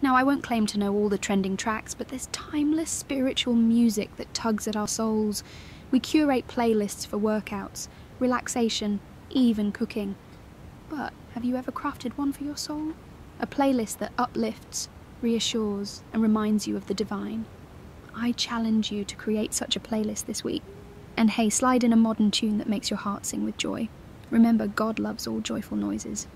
Now, I won't claim to know all the trending tracks, but there's timeless spiritual music that tugs at our souls. We curate playlists for workouts, relaxation, even cooking. But have you ever crafted one for your soul? A playlist that uplifts, reassures, and reminds you of the divine. I challenge you to create such a playlist this week. And hey, slide in a modern tune that makes your heart sing with joy. Remember, God loves all joyful noises.